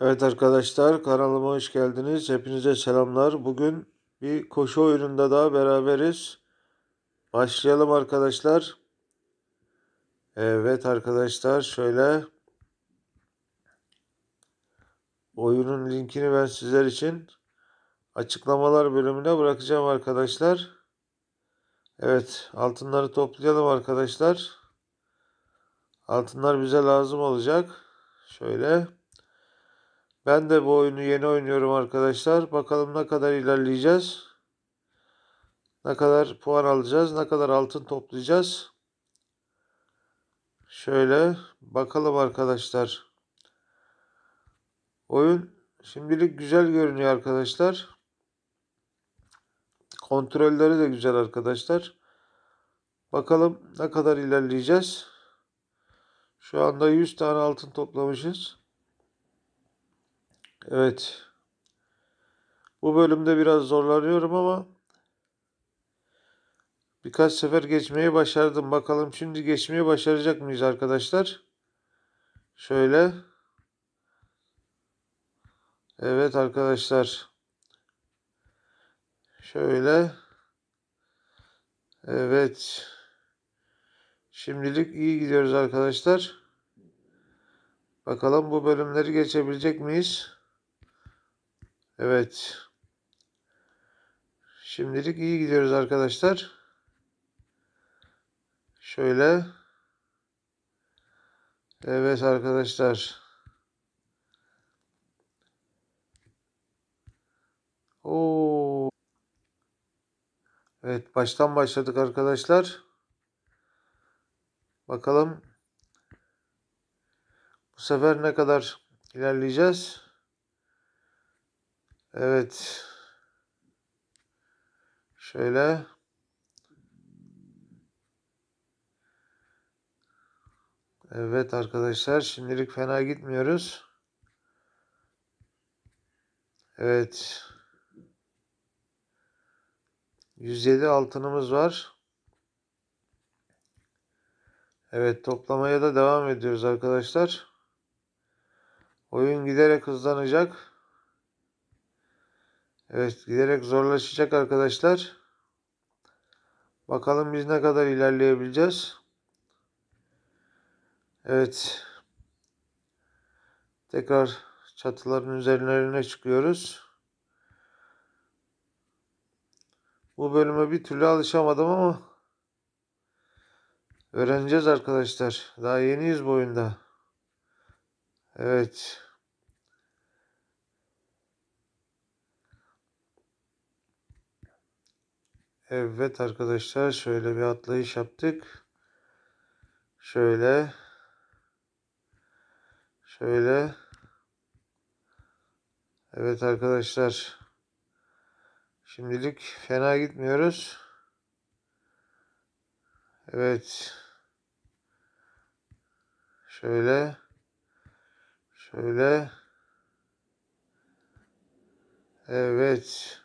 Evet arkadaşlar kanalıma hoş geldiniz. Hepinize selamlar. Bugün bir koşu oyununda daha beraberiz. Başlayalım arkadaşlar. Evet arkadaşlar şöyle oyunun linkini ben sizler için açıklamalar bölümüne bırakacağım arkadaşlar. Evet altınları toplayalım arkadaşlar. Altınlar bize lazım olacak. Şöyle. Ben de bu oyunu yeni oynuyorum arkadaşlar. Bakalım ne kadar ilerleyeceğiz. Ne kadar puan alacağız. Ne kadar altın toplayacağız. Şöyle bakalım arkadaşlar. Oyun şimdilik güzel görünüyor arkadaşlar. Kontrolleri de güzel arkadaşlar. Bakalım ne kadar ilerleyeceğiz. Şu anda 100 tane altın toplamışız. Evet. Bu bölümde biraz zorlanıyorum ama birkaç sefer geçmeyi başardım. Bakalım şimdi geçmeyi başaracak mıyız arkadaşlar? Şöyle. Evet arkadaşlar. Şöyle. Evet. Şimdilik iyi gidiyoruz arkadaşlar. Bakalım bu bölümleri geçebilecek miyiz? Evet. Şimdilik iyi gidiyoruz arkadaşlar. Şöyle. Evet arkadaşlar. Oo. Evet baştan başladık arkadaşlar. Bakalım bu sefer ne kadar ilerleyeceğiz? Evet. Şöyle. Evet arkadaşlar şimdilik fena gitmiyoruz. Evet. 107 altınımız var. Evet toplamaya da devam ediyoruz arkadaşlar. Oyun giderek hızlanacak. Evet giderek zorlaşacak arkadaşlar. Bakalım biz ne kadar ilerleyebileceğiz. Evet. Tekrar çatıların üzerlerine çıkıyoruz. Bu bölüme bir türlü alışamadım ama öğreneceğiz arkadaşlar. Daha yeniyiz bu oyunda. Evet. Evet arkadaşlar şöyle bir atlayış yaptık. Şöyle. Şöyle. Evet arkadaşlar. Şimdilik fena gitmiyoruz. Evet. Şöyle. Şöyle. Evet.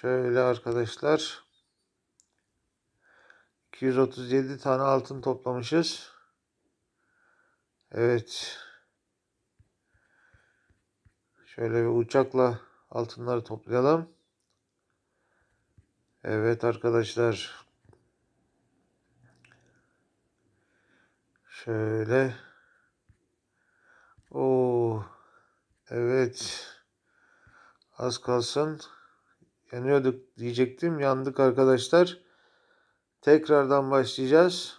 Şöyle arkadaşlar. 237 tane altın toplamışız. Evet. Şöyle bir uçakla altınları toplayalım. Evet arkadaşlar. Şöyle. Oo. Evet. Az kalsın. Yanıyorduk diyecektim. Yandık arkadaşlar. Tekrardan başlayacağız.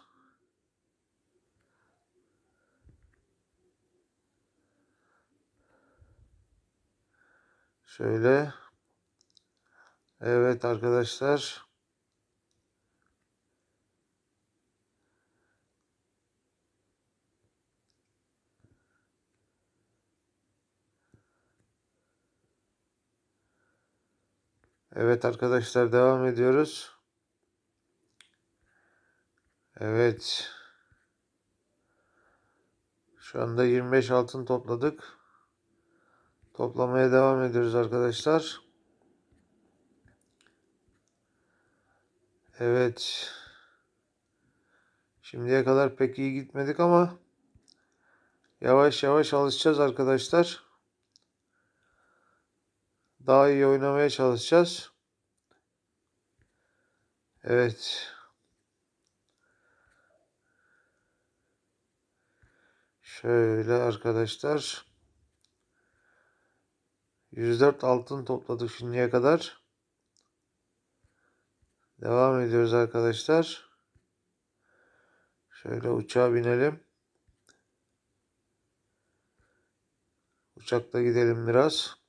Şöyle. Evet arkadaşlar. Evet arkadaşlar devam ediyoruz. Evet. Şu anda 25 altın topladık. Toplamaya devam ediyoruz arkadaşlar. Evet. Şimdiye kadar pek iyi gitmedik ama Yavaş yavaş alışacağız arkadaşlar. Daha iyi oynamaya çalışacağız. Evet. Şöyle arkadaşlar. 104 altın topladık şimdiye kadar. Devam ediyoruz arkadaşlar. Şöyle uçağa binelim. Uçakta gidelim biraz.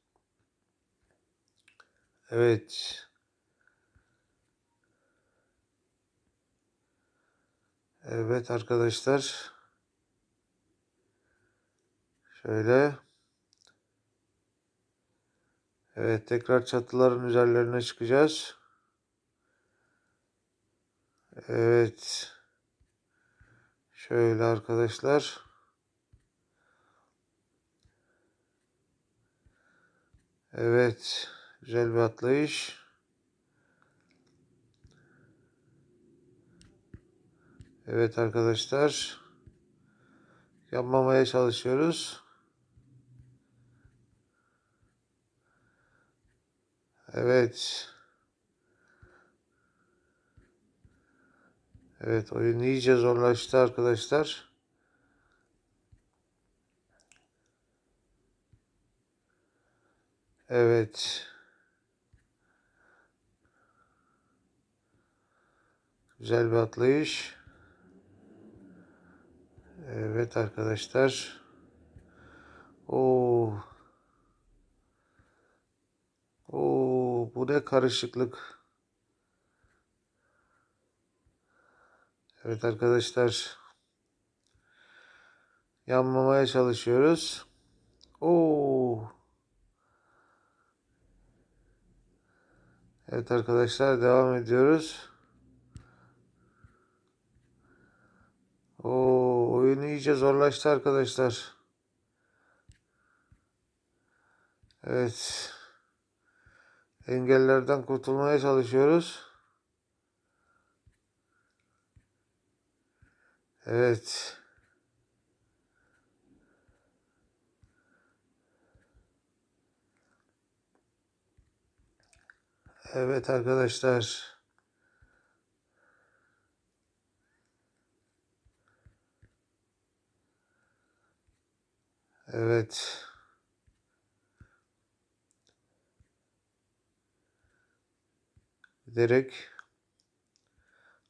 Evet. Evet arkadaşlar. Şöyle. Evet tekrar çatıların üzerlerine çıkacağız. Evet. Şöyle arkadaşlar. Evet. Güzel bir atlayış. Evet arkadaşlar. Yapmamaya çalışıyoruz. Evet. Evet oyun iyice zorlaştı arkadaşlar. Evet. Güzel bir atlayış. Evet arkadaşlar. Oo. Oo, bu ne karışıklık. Evet arkadaşlar. Yanmamaya çalışıyoruz. Oo. Evet arkadaşlar devam ediyoruz. Oo, oyun iyice zorlaştı arkadaşlar. Evet. Engellerden kurtulmaya çalışıyoruz. Evet. Evet arkadaşlar. Evet. Giderek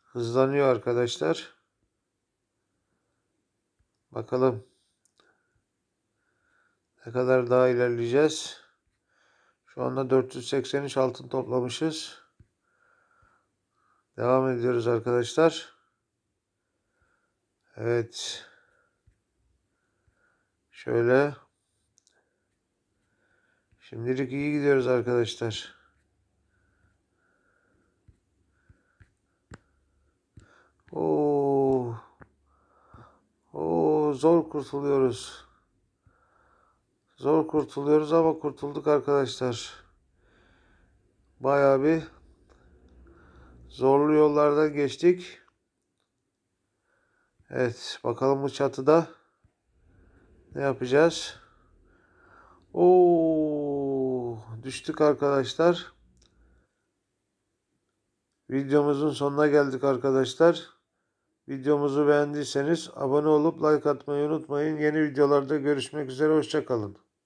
hızlanıyor arkadaşlar. Bakalım ne kadar daha ilerleyeceğiz. Şu anda 483 altın toplamışız. Devam ediyoruz arkadaşlar. Evet. Şöyle. Şimdilik iyi gidiyoruz arkadaşlar. Oo. Oo zor kurtuluyoruz. Zor kurtuluyoruz ama kurtulduk arkadaşlar. Bayağı bir zorlu yollardan geçtik. Evet bakalım bu çatıda ne yapacağız? Oo düştük arkadaşlar. Videomuzun sonuna geldik arkadaşlar. Videomuzu beğendiyseniz abone olup like atmayı unutmayın. Yeni videolarda görüşmek üzere. Hoşçakalın.